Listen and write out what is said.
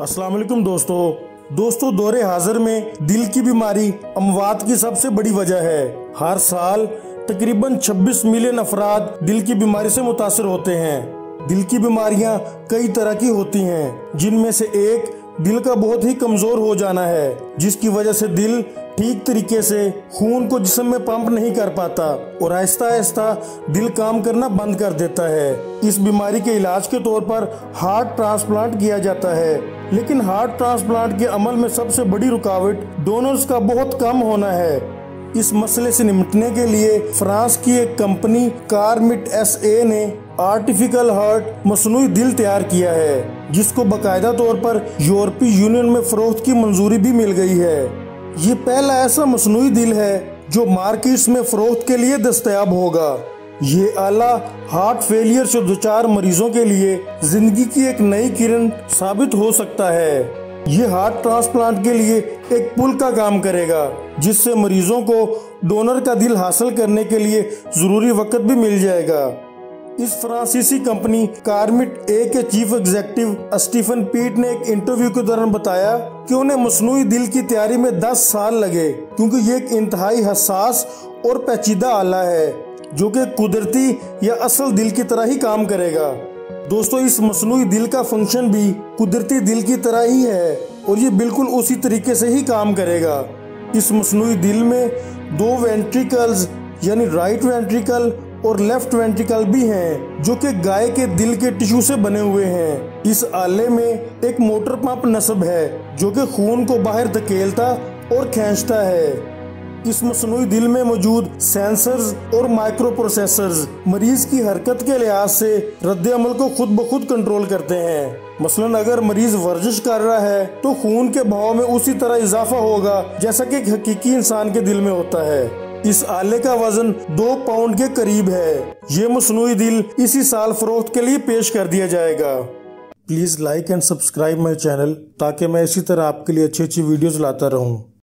अस्सलाम वालेकुम दोस्तों। दोस्तों, दौरे हाजिर में दिल की बीमारी अमवात की सबसे बड़ी वजह है। हर साल तकरीबन 26 मिलियन अफराद दिल की बीमारी से मुतासर होते हैं। दिल की बीमारियाँ कई तरह की होती हैं, जिनमें से एक दिल का बहुत ही कमज़ोर हो जाना है, जिसकी वजह से दिल ठीक तरीके से खून को जिसम में पंप नहीं कर पाता और आहिस्ता आहिस्ता दिल काम करना बंद कर देता है। इस बीमारी के इलाज के तौर पर हार्ट ट्रांसप्लांट किया जाता है। लेकिन हार्ट ट्रांसप्लांट के अमल में सबसे बड़ी रुकावट डोनर्स का बहुत कम होना है। इस मसले से निपटने के लिए फ्रांस की एक कंपनी कारमिट एस ए ने आर्टिफिकल हार्ट मसनू दिल तैयार किया है, जिसको बाकायदा तौर पर यूरोपीय यूनियन में फरोख्त की मंजूरी भी मिल गई है। ये पहला ऐसा मसनू दिल है जो मार्केट्स में फरोख्त के लिए दस्तयाब होगा। ये आला हार्ट फेलियर से दो चार मरीजों के लिए ज़िंदगी की एक नई किरण साबित हो सकता है। ये हार्ट ट्रांसप्लांट के लिए एक पुल का काम करेगा, जिससे मरीजों को डोनर का दिल हासिल करने के लिए ज़रूरी वक्त भी मिल जाएगा। इस फ्रांसीसी कंपनी कार्मिट ए के चीफ एग्जेक्टिव स्टीफन पीट ने एक इंटरव्यू के दौरान बताया कि उन्हें मसनू दिल की तैयारी में 10 साल लगे, क्योंकि ये एक इंतहाई हसास और पेचीदा आला है। जो कि कुदरती या असल दिल की तरह ही काम करेगा। दोस्तों, इस मसनू दिल का फ़ंक्शन भी कुदरती दिल की तरह ही है और ये बिल्कुल उसी तरीके से ही काम करेगा। इस मसनू दिल में दो वेंट्रिकल्स यानी राइट वेंट्रिकल और लेफ़्ट वेंट्रिकल भी हैं, जो कि गाय के दिल के टिश्यू से बने हुए हैं। इस आले में एक मोटर पंप नस्ब है, जो कि खून को बाहर धकेलता और खींचता है। इस मसनू दिल में मौजूद सेंसर्स और माइक्रो प्रोसेसर्स मरीज़ की हरकत के लिहाज से रद्द अमल को खुद ब खुद कंट्रोल करते हैं। मसलन अगर मरीज़ वर्जिश कर रहा है तो खून के भाव में उसी तरह इजाफा होगा, जैसा कि एक हकीकी इंसान के दिल में होता है। इस आले का वज़न दो पाउंड के करीब है। ये मसनू दिल इसी साल फरोख्त के लिए पेश कर दिया जाएगा। Please like and subscribe my channel, ताकि मैं इसी तरह आपके लिए अच्छी अच्छी वीडियोज़ लाता रहूँ।